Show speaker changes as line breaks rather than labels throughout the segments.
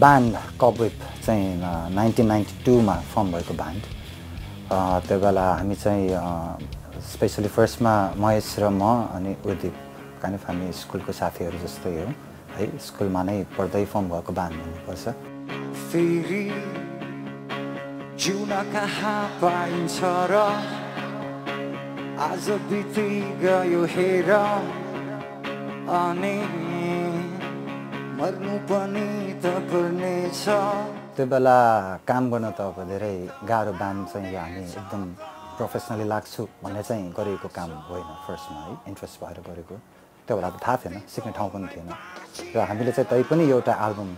Band Cobweb चाहिँ nineteen ninety टूमा form भएको ब्यान्ड त्यो बेला हामी चाहिँ स्पेसली फर्स्टमा महेश र म अनि उदिप काइन्ड अफ हामी स्कुलको साथीहरू जस्तै हो। है स्कुलमा नै पढ्दै फर्म भएको ब्यान्ड
कहाँ पाइन्छ र? आज बिति गयो हेर अनि
त्यो बेला काम गर्न त अब धेरै गाह्रो ब्यान्ड चाहिँ यो हामी एकदम प्रोफेसनली लाग्छु भन्ने चाहिँ गरेको काम होइन फर्स्टमा है। इन्ट्रेस्ट भएर गरेको। त्यो बेला त थाहा थिएन सिक्ने ठाउँ पनि थिएन। र हामीले चाहिँ तै पनि एउटा एल्बम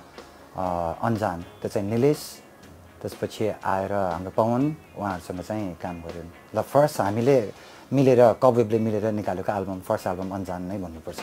अन्जान त्यो चाहिँ निलेश त्यसपछि आएर हाम्रो पवन उहाँहरूसँग चाहिँ काम गऱ्यौँ ल फर्स्ट हामीले मिलेर कवेबले मिलेर निकालेको एल्बम फर्स्ट एल्बम अन्जान नै भन्नुपर्छ।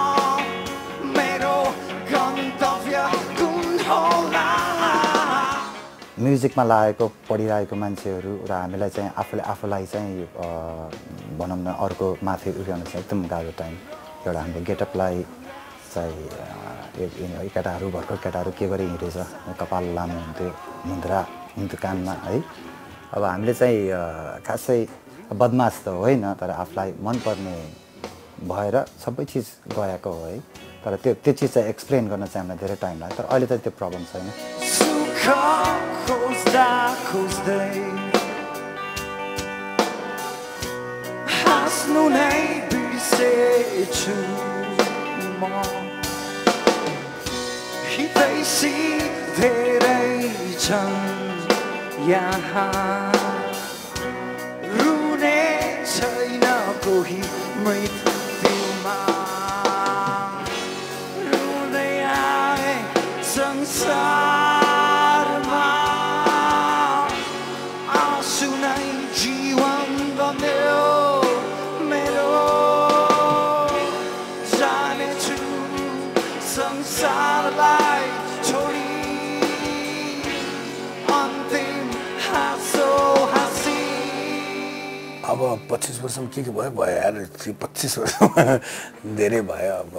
म्युजिकमा लागेको पढिरहेको मान्छेहरू र हामीलाई चाहिँ आफूले आफूलाई चाहिँ भनौँ न अर्को माथि उठाउन चाहिँ एकदम गाह्रो टाइम। एउटा हाम्रो गेटअपलाई चाहिँ केटाहरू भर्खर केटाहरू के गरी हिँडेछ? कपाल लामो हुन्थ्यो मुन्द्रा हुन्थ्यो कानमा है? अब हामीले चाहिँ खासै बदमास त होइन तर आफूलाई मनपर्ने भएर सबै चिज गएको हो है? तर त्यो त्यो चिज चाहिँ एक्सप्लेन गर्न चाहिँ हामीलाई धेरै टाइम लाग्यो तर अहिले त त्यो प्रब्लम छैन।
सुख खोज्दा खोज्दै हाँस्नु नै बिर्सेछु म हितैसी धेरै छन् यहाँ रुने छैन कोही मृत्युमा
अब पच्चिस वर्षमा के के भयो? भयो यार त्यो पच्चिस वर्षमा धेरै भयो। अब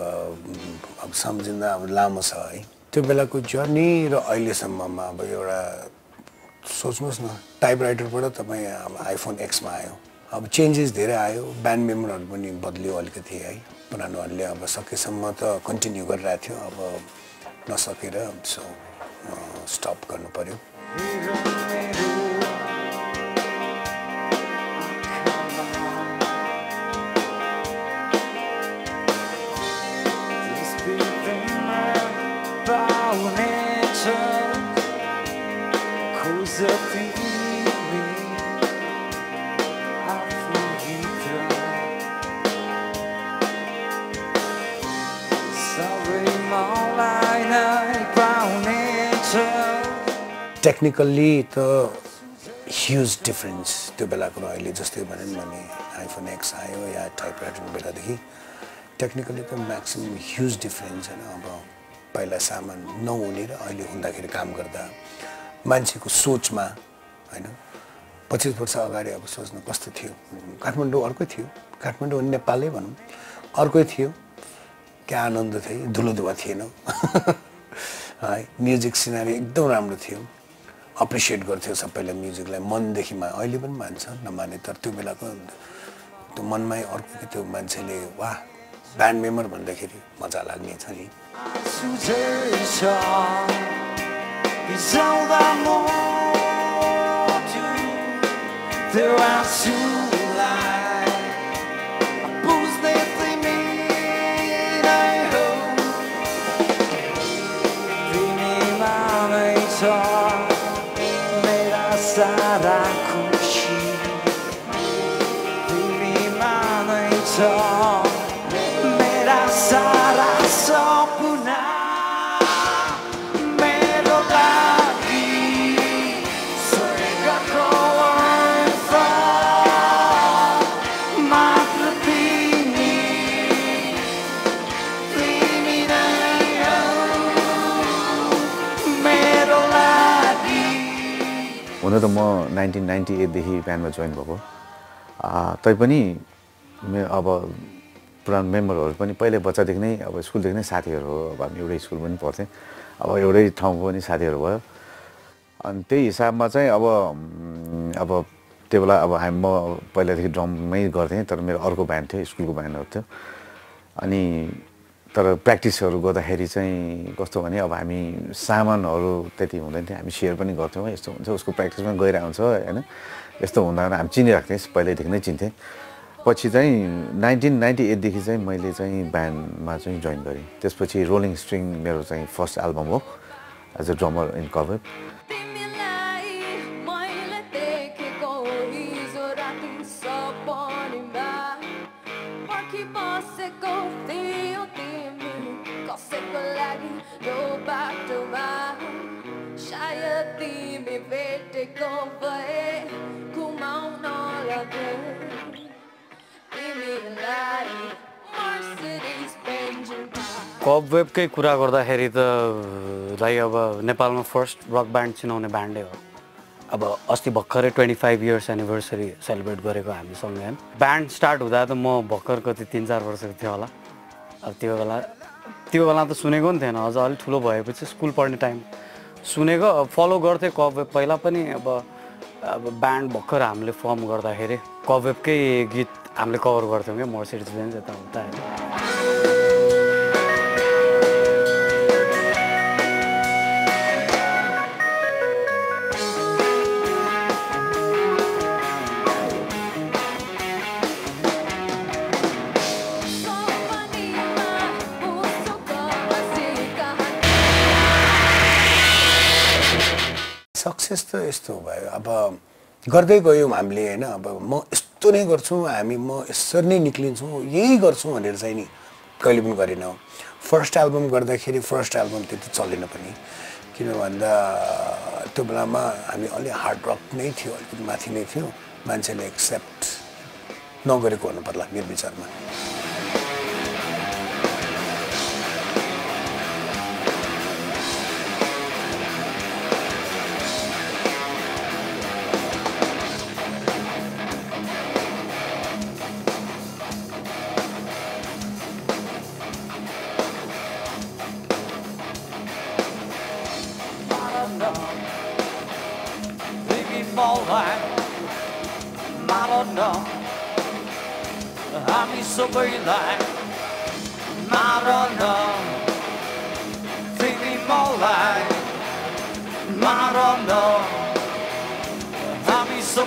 अब सम्झिँदा अब लामो छ है। त्यो बेलाको जर्नी र अहिलेसम्ममा अब एउटा सोच्नुहोस् न टाइपराइटरबाट तपाईँ अब आइफोन एक्समा आयो। अब चेन्जेस धेरै आयो ब्यान्ड मेम्बरहरू पनि बदलियो अलिकति है। पुरानोहरूले अब सकेसम्म त कन्टिन्यू गरिरहेको थियो अब नसकेर सो स्टप गर्नु पऱ्यो टेक्निकल्ली त ह्युज डिफरेन्स त्यो बेलाको र अहिले जस्तै भने भने आइफोन एक्स आयो या टाइपराइटरको बेलादेखि टेक्निकली त म्याक्सिमम् ह्युज डिफरेन्स होइन। अब पहिला सामान नहुने र अहिले हुँदाखेरि काम गर्दा मान्छेको सोचमा होइन? पच्चिस वर्ष अगाडि अब सोच्नु कस्तो थियो? काठमाडौँ अर्कै थियो। काठमाडौँ नेपालै भनौँ। अर्कै थियो। क्या आनन्द थियो? धुलो धुवा थिएन। है म्युजिक सिनारी एकदम राम्रो थियो। अप्रिसिएट गर्थ्यो सबैले म्युजिकलाई मनदेखिमा अहिले पनि मान्छ नमाने तर त्यो बेलाको त्यो मनमै अर्को त्यो मान्छेले वाह ब्यान्ड मेम्बर भन्दाखेरि मजा लाग्ने छ नि।
सुझेछ बिसाउँदा मोटु
त म नाइन्टिन नाइन्टी एटदेखि ब्यान्डमा जोइन भएको। तैपनि अब पुरानो मेम्बरहरू पनि पहिल्यै बच्चादेखि नै अब स्कुलदेखि नै साथीहरू हो। अब हामी एउटै स्कुल पनि पढ्थेँ अब एउटै ठाउँको पनि साथीहरू भयो। अनि त्यही हिसाबमा चाहिँ अब अब त्यो बेला अब हामी म पहिलादेखि ड्रममै गर्थेँ तर मेरो अर्को ब्यान्ड थियो स्कुलको ब्यान्डहरू थियो। अनि तर प्र्याक्टिसहरू गर्दाखेरि चाहिँ कस्तो भने अब हामी सामानहरू त्यति हुँदैन थियो हामी सेयर पनि गर्थ्यौँ यस्तो हुन्छ उसको प्र्याक्टिसमा गइरहेको हुन्छ होइन? यस्तो हुँदा हामी चिनिरहेको थिएँ पहिल्यैदेखि नै चिन्थेँ पछि चाहिँ नाइन्टिन नाइन्टी एटदेखि चाहिँ मैले चाहिँ ब्यान्डमा चाहिँ जोइन गरेँ। त्यसपछि रोलिङ स्ट्रिङ मेरो चाहिँ फर्स्ट एल्बम हो as a drummer in cover.
तिमीलाई मर्सिडिज बेन्जमा
कप वेबकै कुरा गर्दाखेरि त लाइक अब नेपालमा फर्स्ट रक ब्यान्ड चिनाउने ब्यान्डै हो। अब अस्ति भर्खरै twenty five years anniversary celebrate गरेको हामीसँग होइन ब्यान्ड स्टार्ट हुँदा त म भर्खर कति तिन चार वर्षको थियो होला। अब त्यो बेला त्यो बेला त सुनेको पनि थिएन। अझ अलिक ठुलो भएपछि स्कुल पढ्ने टाइम सुनेको। फलो गर्थेँ कप वेब पहिला पनि अब अब ब्यान्ड भर्खर हामीले फर्म गर्दाखेरि कप वेबकै गीत हामीले कभर गर्थ्यौँ क्या मर्सिडिज बेन्ज यताउता होइन?
सक्सेस त यस्तो भयो। अब गर्दै गयौँ हामीले होइन? अब म यस्तो नै गर्छु हामी म यसरी नै निक्लिन्छौँ यही गर्छौँ भनेर चाहिँ नि कहिले पनि गरेनौँ। फर्स्ट एल्बम गर्दाखेरि फर्स्ट एल्बम त्यति चलेन पनि। किन भन्दा त्यो बेलामा हामी अलि हार्ड रक नै थियो अलिकति माथि नै थियो। मान्छेले एक्सेप्ट नगरेको हुनु पर्ला मेरो विचारमा।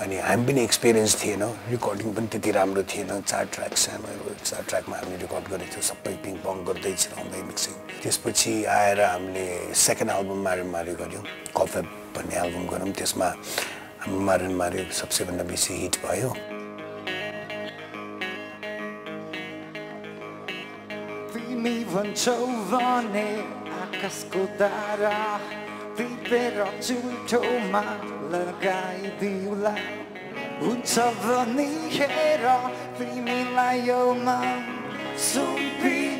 अनि हामी पनि एक्सपिरियन्स थिएन। रेकर्डिङ पनि त्यति राम्रो थिएन। चार ट्र्याक सानो चार ट्र्याकमा हामीले रेकर्ड गरेको थियो। सबै पिङ पङ गर्दै चिराउँदै मिक्सिङ त्यसपछि आएर हामीले सेकेन्ड एल्बम मारे मारे गऱ्यौँ। कफे भन्ने एल्बम गऱ्यौँ त्यसमा हाम्रो मारन मारे सबसेभन्दा बेसी हिट भयो।
भन्छौ भने आकाशको तारा। टिपेर चुल्ठोमा लगाइदिउला हुन्छ भनी हेर तिमीलाई यो सुम्पिदिउला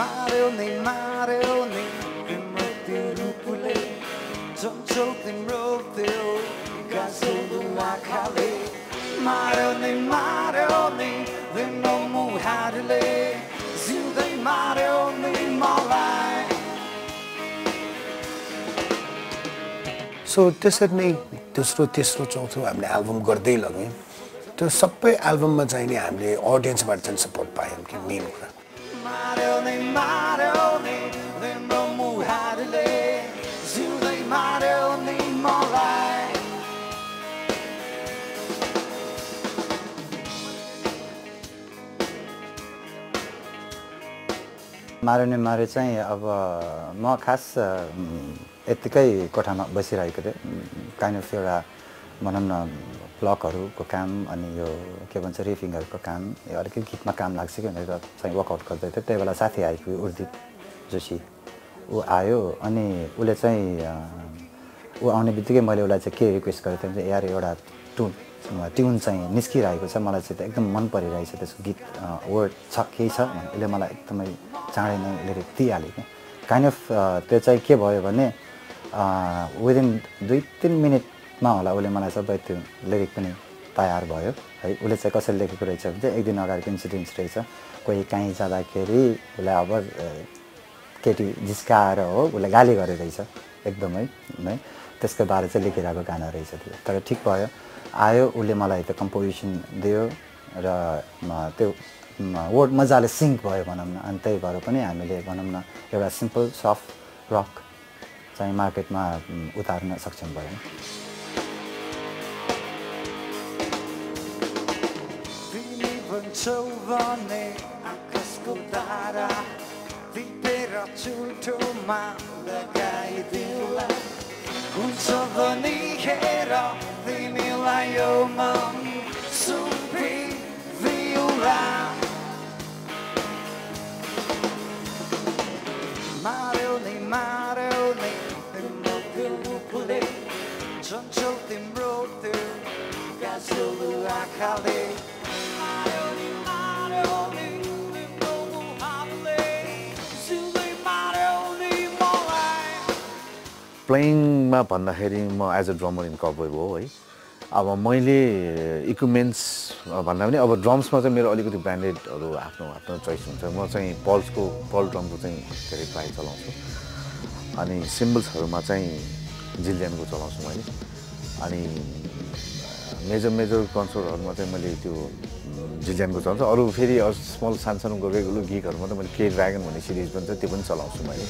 मार्यो नि मार्यो नि तिम्रो त्यो रूपले जन्छौ तिम्रो त्यो गाँसो आँखाले मार्यो नि मार्यो
सो त्यसरी नै दोस्रो तेस्रो चौथो हामीले एल्बम गर्दै लग्यौँ त्यो सबै एल्बममा चाहिँ नि हामीले अडियन्सबाट चाहिँ सपोर्ट पायौँ कि मेन कुरा।
मारुने मारे चाहिँ अब म खास यत्तिकै कोठामा बसिरहेको थिएँ। काइन्ड अफ एउटा भनौँ न ब्लकहरूको काम अनि यो के भन्छ रिफिङहरूको काम यो अलिकति गीतमा काम लाग्छ कि भनेर चाहिँ वर्कआउट गर्दै थिएँ। त्यही बेला साथी आएको उर्दित जोशी। ऊ आयो अनि उसले चाहिँ ऊ आउने बित्तिकै मैले उसलाई चाहिँ के रिक्वेस्ट गरेको थिएँ यार एउटा टुन ट्युन चाहिँ निस्किरहेको छ। मलाई चाहिँ एकदम मन परिरहेछ त्यसको गीत। वर्ड छ केही छ उसले मलाई एकदमै चाँडै नै लिरिक दिइहाल्यो कि काइन्ड अफ त्यो चाहिँ के भयो भने विदिन दुई तिन मिनटमा होला उसले मलाई सबै त्यो लिरिक पनि तयार भयो। है उसले चाहिँ कसरी लेखेको रहेछ भने चाहिँ एक दिन अगाडिको इन्सिडेन्ट्स रहेछ। कोही काहीँ जाँदाखेरि उसलाई अब केटी जिस्काएर हो उसलाई गाली गरे रहेछ। एकदमै है। त्यसको बारे चाहिँ लेखिरहेको गाना रहेछ त्यो। तर ठिक भयो। आयो उसले मलाई त्यो कम्पोजिसन दियो र त्यो वर्ड मजाले सिङ्क भयो भनौँ न। अनि त्यही भएर पनि हामीले भनौँ न एउटा सिम्पल सफ्ट रक चाहिँ मार्केटमा उतार्न सक्षम भयौँ।
तिमी भन्छौ भने आकाशको तारा टिपेर लगाइदिउला। हुन्छ हेर तिमीलाई यो मन सुम्पिदिउला मार्यो नि मार्यो नि तिम्रो गुफुले चञ्चल तिम्रो त्यो गाजलु आँखाले मार्यो नि मार्यो नि तिम्रो मुहारले जिउले मार्यो नि मलाई
प्लेइङमा भन्दाखेरि म as a drummer in cowboy हो है अब मैले इक्विपमेन्ट्स भन्दा पनि अब ड्रम्समा चाहिँ मेरो अलिकति ब्रान्डेडहरू आफ्नो आफ्नो चोइस हुन्छ। म चाहिँ पल्सको पल ड्रमको चाहिँ धेरै प्राय चलाउँछु। अनि सिम्बल्सहरूमा चाहिँ जिलियनको चलाउँछु मैले। अनि मेजर मेजर कन्सर्टहरूमा चाहिँ मैले त्यो जिलियनको चलाउँछु। अरू फेरि स्मल सानसानो रेगुलर गिकहरूमा त मैले के ड्रागन भन्ने सिरिज पनि छ त्यो पनि चलाउँछु मैले।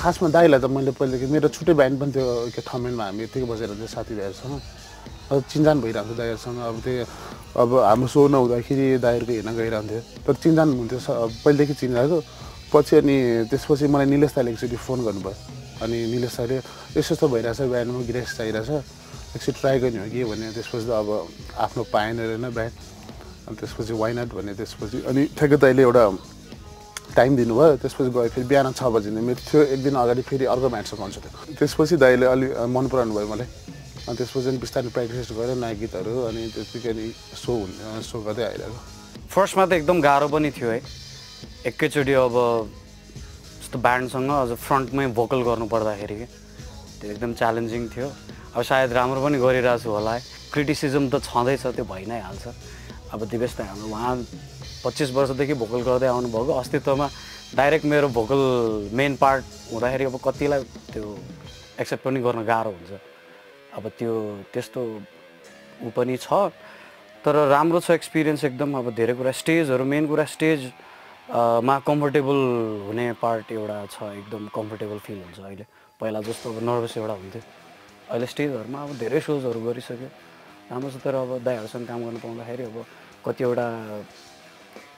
खासमा दाइलाई त मैले पहिलेदेखि मेरो छुट्टै ब्यान्ड पनि थियो के थमेनमा हामी यतिकै बसेर थियो साथीभाइहरूसँग चिन्जान भइरहेको थियो दाइहरूसँग अब त्यो अब हाम्रो सो नहुँदाखेरि दाइहरूको हेर्न गइरहन्थ्यो। तर चिन्जान हुन्थ्यो पहिलेदेखि चिनिरहेको पछि अनि त्यसपछि मलाई निलेश दाइले एकचोटि फोन गर्नुभयो। अनि निलेश दाइले यस्तो यस्तो भइरहेछ ब्यान्डमा गिरेस चाहिरहेछ। एकचोटि ट्राई गर्ने हो कि? भने त्यसपछि त अब आफ्नो पाएन रहेन ब्यान्ड अनि त्यसपछि वाइनट भने त्यसपछि अनि ठ्याक्कै दाइले एउटा टाइम दिनुभयो त्यसपछि गयो फेरि बिहान छ बजी नै मेरो थियो एक दिन अगाडि फेरि अर्को म्याचको कन्सर्ट थियो त्यसपछि दाइले अलि मन पराउनु भयो मलाई। अनि त्यसपछि बिस्तारै प्र्याक्टिस गरेर नयाँ गीतहरू अनि त्यतिकै सो हुने सो गर्दै आइरहेको।
फर्स्टमा त एकदम गाह्रो पनि थियो है। एकैचोटि अब जस्तो ब्यान्डसँग अझ फ्रन्टमै भोकल गर्नु पर्दाखेरि कि त्यो एकदम च्यालेन्जिङ थियो। अब सायद राम्रो पनि गरिरहेको छु होला है। क्रिटिसिजम त छँदैछ त्यो भइ नै हाल्छ। अब दिवेश त हाम्रो उहाँ पच्चिस वर्षदेखि भोकल गर्दै आउनुभएको। अस्तित्वमा डाइरेक्ट मेरो भोकल मेन पार्ट हुँदाखेरि अब कतिलाई त्यो एक्सेप्ट पनि गर्न गाह्रो हुन्छ। अब त्यो त्यस्तो ऊ पनि छ। तर राम्रो छ एक्सपिरियन्स एकदम अब धेरै कुरा स्टेजहरू मेन कुरा स्टेज मा कम्फर्टेबल हुने पार्ट एउटा छ एकदम कम्फर्टेबल फिल हुन्छ अहिले। पहिला जस्तो अब नर्भस एउटा हुन्थ्यो। अहिले स्टेजहरूमा अब धेरै सोजहरू गरिसक्यो। राम्रो छ तर अब दाइहरूसँग काम गर्नु पाउँदाखेरि अब कतिवटा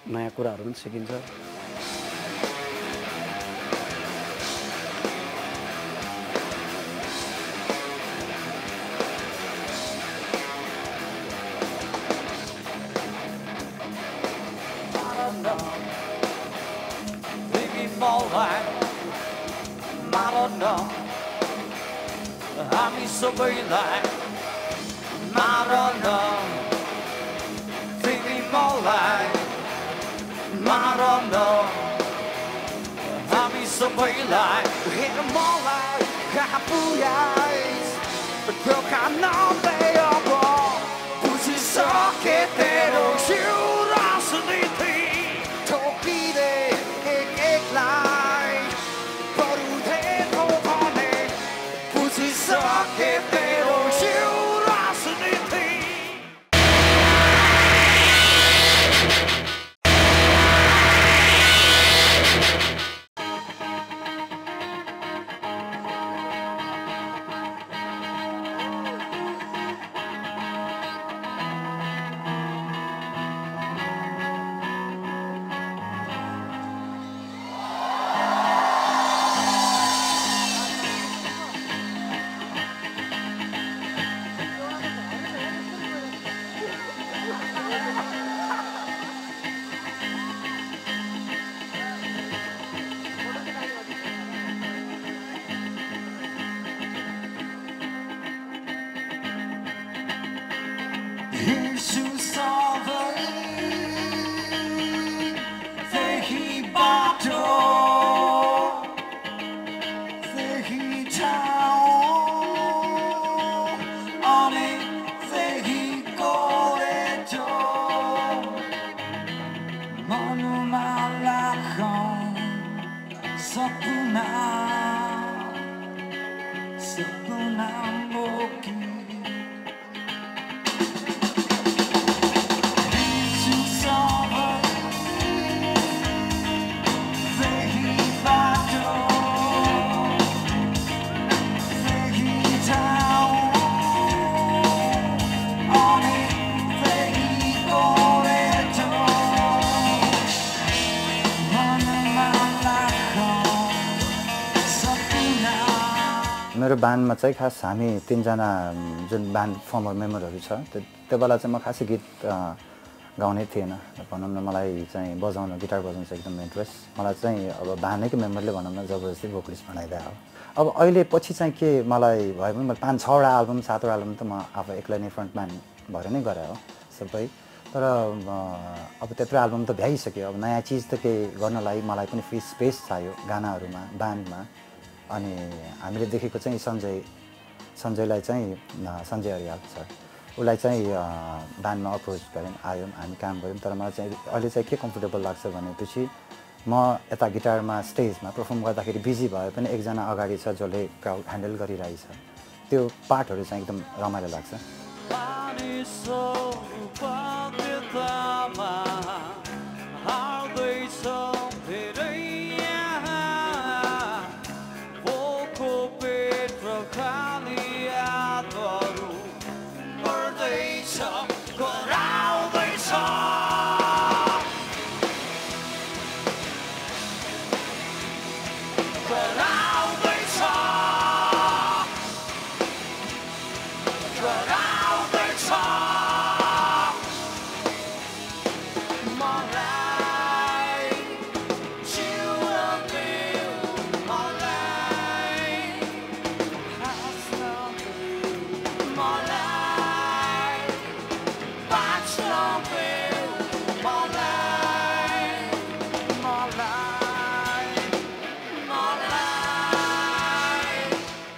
नयाँ कुराहरू पनि सिकिन्छ।
हामी सबैलाई मारन know Ami sa baylay Uhin mo lay Kahapuyais Pero kanong tayo mo Pusi sa kitero हिँड्छु
ब्यान्डमा चाहिँ खास हामी तिनजना जुन ब्यान्ड फर्मर मेम्बरहरू छ त्यो त्यो बेला चाहिँ म खासै गीत गाउने थिएन। भनौँ न मलाई चाहिँ बजाउन गिटार बजाउनु चाहिँ एकदम इन्ट्रेस्ट मलाई चाहिँ अब ब्यान्डैको मेम्बरले भनौँ न जबरजस्ती भोकलिस्ट बनाइदियो अब अब अहिले पछि चाहिँ के मलाई भयो भने मैले पाँच छवटा एल्बम सातवटा एल्बम त म आफू एक्लै नै फ्रन्ट ब्यान्ड भएर नै गरेँ हो सबै। तर अब त्यत्रो एल्बम त भ्याइसक्यो। अब नयाँ चिज त केही गर्नलाई मलाई पनि फ्री स्पेस चाहियो गानाहरूमा ब्यान्डमा अनि हामीले देखेको चाहिँ सञ्जय सञ्जयलाई चाहिँ सञ्जय हरियाल सर उसलाई चाहिँ ब्यान्डमा अप्रोच गऱ्यौँ आयौँ हामी काम गऱ्यौँ तर मलाई चाहिँ अहिले चाहिँ के कम्फोर्टेबल लाग्छ भनेपछि म यता गिटारमा स्टेजमा पर्फर्म गर्दाखेरि बिजी भए पनि एकजना अगाडि छ जसले क्राउड ह्यान्डल गरिरहेछ। त्यो पार्टहरू चाहिँ एकदम रमाइलो लाग्छ।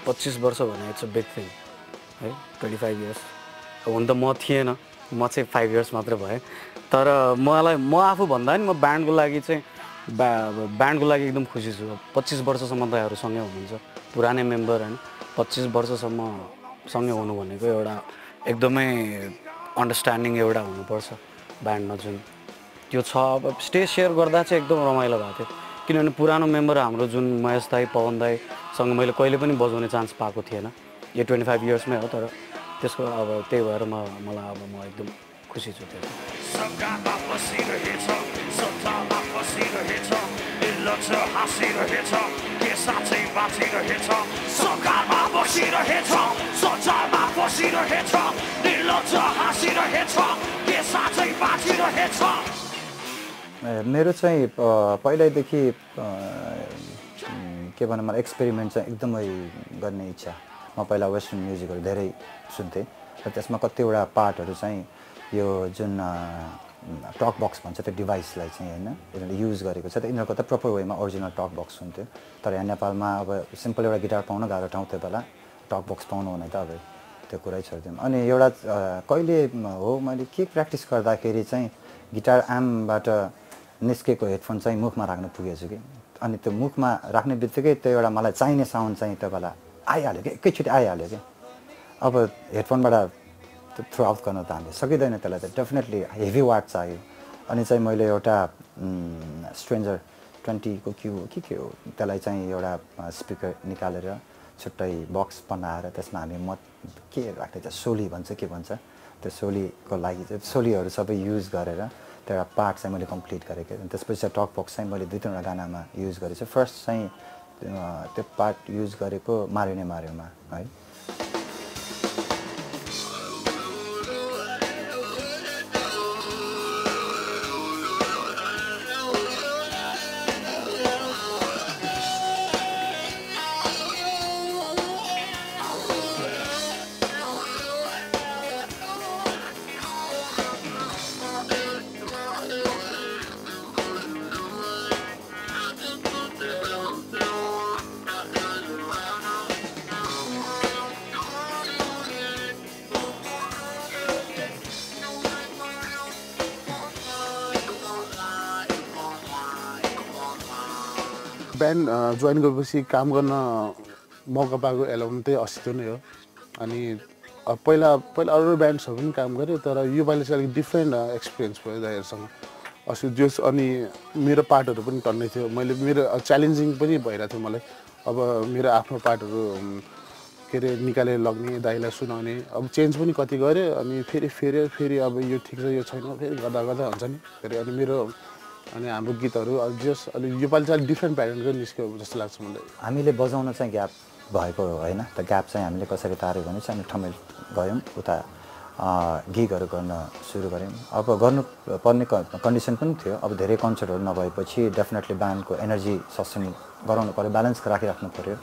पच्चिस वर्ष भने इट्स अ बिग थिङ है ट्वेन्टी फाइभ इयर्स हुन त म थिएन म चाहिँ फाइभ इयर्स मात्रै भएँ। तर मलाई म आफू भन्दा नि म ब्यान्डको लागि चाहिँ ब्या ब्यान्डको लागि एकदम खुसी छु। पच्चिस वर्षसम्म तपाईँहरू सँगै हुनुहुन्छ पुरानै मेम्बर होइन। पच्चिस वर्षसम्म सँगै हुनु भनेको एउटा एकदमै अन्डरस्ट्यान्डिङ एउटा हुनुपर्छ ब्यान्डमा जुन। त्यो छ अब स्टेज सेयर गर्दा चाहिँ एकदम रमाइलो भएको थियो। किनभने पुरानो मेम्बर हाम्रो जुन महेश दाई पवन दाईसँग मैले कहिले पनि बजाउने चान्स पाएको थिएन। यो ट्वेन्टी फाइभ इयर्समै हो तर त्यसको अब त्यही भएर म मलाई अब म एकदम खुसी छु। त्यो
मेरो चाहिँ पहिल्यैदेखि के भनौँ मलाई एक्सपेरिमेन्ट चाहिँ एकदमै गर्ने इच्छा। म पहिला वेस्टर्न म्युजिकहरू धेरै सुन्थेँ र त्यसमा कतिवटा पार्टहरू चाहिँ यो जुन टक बक्स भन्छ त्यो डिभाइसलाई चाहिँ होइन यिनीहरूले युज गरेको छ। त यिनीहरूको त प्रपर वेमा ओरिजिनल टक बक्स हुन्थ्यो। तर यहाँ नेपालमा अब सिम्पल एउटा गिटार पाउन गाह्रो ठाउँ त्यो बेला टक बक्स पाउनु भने त अब त्यो कुरै छोडिदिउँ। अनि एउटा कहिले हो मैले के प्र्याक्टिस गर्दाखेरि चाहिँ गिटार आमबाट निस्केको हेडफोन चाहिँ मुखमा राख्न पुगेछु कि। अनि त्यो मुखमा राख्ने बित्तिकै त्यो एउटा मलाई चाहिने साउन्ड चाहिँ त्यो बेला आइहाल्यो कि एकैचोटि आइहाल्यो कि। अब हेडफोनबाट त्यो थ्रु आउट गर्न त हामीले सकिँदैन त्यसलाई त। डेफिनेटली हेभी वाट चाहियो अनि चाहिँ मैले एउटा स्ट्रेन्जर ट्वेन्टीको क्यु कि के हो त्यसलाई चाहिँ एउटा स्पिकर निकालेर छुट्टै बक्स बनाएर त्यसमा हामी मत के चाहिँ सोली भन्छ के भन्छ? त्यो सोलीको लागि चाहिँ सोलीहरू सबै युज गरेर त्यो एउटा पार्ट चाहिँ मैले कम्प्लिट गरेको। अनि त्यसपछि टक बक्स चाहिँ मैले दुई तिनवटा गानामा युज गरेको छु फर्स्ट चाहिँ त्यो पार्ट युज गरेको मार्यो नै मार्योमा है।
ब्यान्ड जोइन गरेपछि काम गर्न मौका पाएको एल्बम चाहिँ अस्तित्व नै हो। अनि पहिला पहिला अरू ब्यान्ड्सहरू पनि काम गरेँ तर योपालि चाहिँ अलिक डिफ्रेन्ट एक्सपिरियन्स भयो दाइहरूसँग। अस्ति जस अनि मेरो पार्टहरू पनि टन्नै थियो। मैले मेरो च्यालेन्जिङ पनि भइरहेको थियो मलाई। अब मेरो आफ्नो पार्टहरू के अरे निकालेर लग्ने दाइलाई सुनाउने। अब चेन्ज पनि कति गरेँ अनि फेरि फेरि फेरि अब यो ठिक छ यो छैन फेरि गर्दा गर्दा हुन्छ नि। फेरि अनि मेरो अनि हाम्रो गीतहरू जस अलिक योपालि चाहिँ अलिक डिफ्रेन्ट प्याटर्नको निस्क्यो जस्तो लाग्छ मलाई।
हामीले बजाउन चाहिँ ग्याप भएको होइन त ग्याप चाहिँ हामीले कसरी तार्यो भने चाहिँ हामी ठमेल गयौँ उता गिगहरू गर्न सुरु गऱ्यौँ। अब गर्नु पर्ने कन्डिसन पनि थियो। अब धेरै कन्सर्टहरू नभएपछि डेफिनेटली ब्यान्डको एनर्जी सस्टेन गराउनु पऱ्यो ब्यालेन्स राखिराख्नु पऱ्यो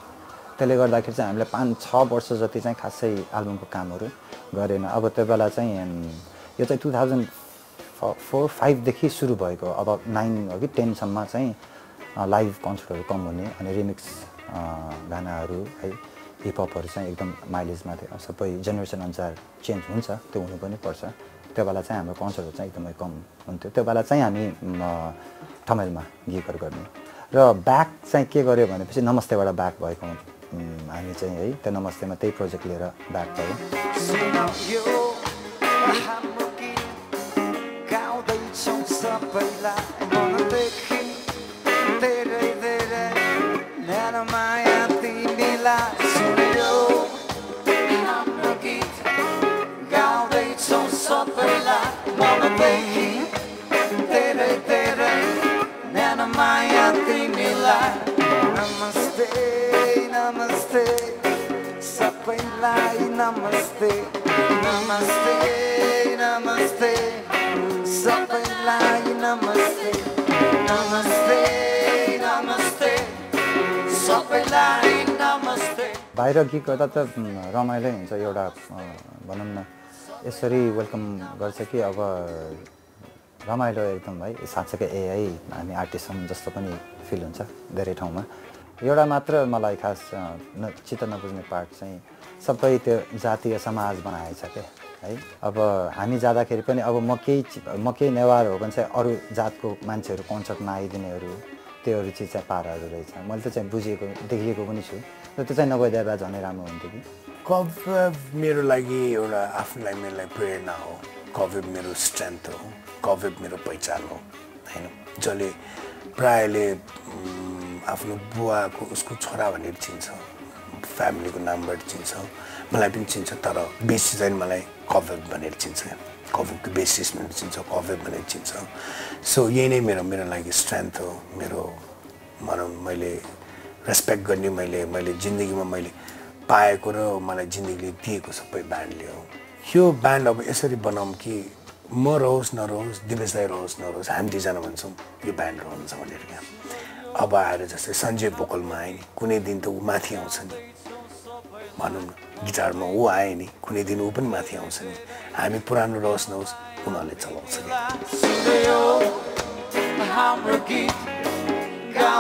त्यसले गर्दाखेरि चाहिँ हामीले पाँच छ वर्ष जति चाहिँ खासै एल्बमको कामहरू गरेन। अब त्यो बेला चाहिँ यो चाहिँ टु थाउजन्ड फोर फाइभदेखि सुरु भएको अब नाइन कि टेनसम्म चाहिँ लाइभ कन्सर्टहरू कम हुने अनि रिमिक्स गानाहरू है हिपहपहरू चाहिँ एकदम माइलेजमा थियो। सबै जेनेरेसन अनुसार चेन्ज हुन्छ त्यो हुनु पनि पर्छ। त्यो बेला चाहिँ हाम्रो कन्सर्टहरू चाहिँ एकदमै कम हुन्थ्यो। त्यो बेला चाहिँ हामी ठमेलमा गीतहरू गर्ने। र ब्याक चाहिँ के गर्यो भनेपछि नमस्तेबाट ब्याक भएको हामी चाहिँ है त्यो नमस्तेमा त्यही प्रोजेक्ट लिएर ब्याक भयो।
सबैलाई मनदेखि धेरै धेरै न्यानो माया तिमीलाई सुन यो हाम्रो गीत गाउँदैछौँ सबैलाई मनदेखि धेरै धेरै न्यानो माया तिमीलाई नमस्ते नमस्ते सबैलाई नमस्ते नमस्ते नमस्ते सबैलाई नमस्ते नमस्ते नमस्ते। सबैलाई नमस्ते।
बाहिर गीत गर्दा त रमाइलै हुन्छ एउटा भनौँ न यसरी वेलकम गर्छ कि अब रमाइलो एकदम है। साँच्चैकै है हामी आर्टिस्ट जस्तो पनि फिल हुन्छ धेरै ठाउँमा। एउटा मात्र मलाई खास न चित्त नबुझ्ने पार्ट चाहिँ सबै त्यो जातीय समाज बनाएछ क्या है। अब हामी जाँदाखेरि पनि अब म केही म केही नेवार हो भने चाहिँ अरू जातको मान्छेहरू कन्सर्टमा आइदिनेहरू त्योहरू चिज चाहिँ पाराहरू रहेछ। मैले त चाहिँ बुझेको देखिएको पनि छु। र त्यो चाहिँ नभइदिए भए झनै राम्रो हुन्थ्यो कि।
कभर मेरो लागि एउटा आफ्नोलाई मेरो लागि प्रेरणा हो। कभर मेरो स्ट्रेन्थ हो। कभर मेरो पहिचान हो। होइन? जसले प्रायःले आफ्नो बुवाको उसको छोरा भनेर चिन्छ। फ्यामिलीको नामबाट चिन्छ। मलाई पनि चिन्छ तर बेसी चाहिँ मलाई कभर भनेर चिन्छ। कभरको बेसिस भनेर चिन्छ कभर भनेर चिन्छ। सो यही नै मेरो मेरो लागि स्ट्रेन्थ हो। मेरो भनौँ मैले रेस्पेक्ट गर्ने मैले मैले जिन्दगीमा मैले पाएको र मलाई जिन्दगीले दिएको सबै ब्यान्डले हो। यो ब्यान्ड अब यसरी बनाऊँ कि म रहोस् नरहोस् दिवेश दाई रहोस् नरहोस् हामी दुईजना भन्छौँ यो ब्यान्ड रहन्छ भनेर क्या। अब आएर जस्तै सञ्जय भोकलमा नि कुनै दिन त ऊ माथि आउँछ नि। भनौँ न गिटारमा ऊ आयो नि कुनै दिन ऊ पनि माथि आउँछ नि। हामी पुरानो रहोस् नहोस् उनीहरूले चलाउँछ क्या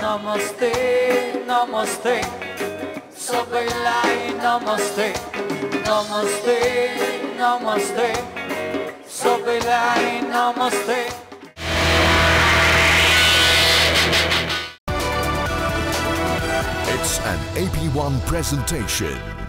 Namaste, Namaste Namaste Namaste, Namaste namaste.
It's an AP1 presentation.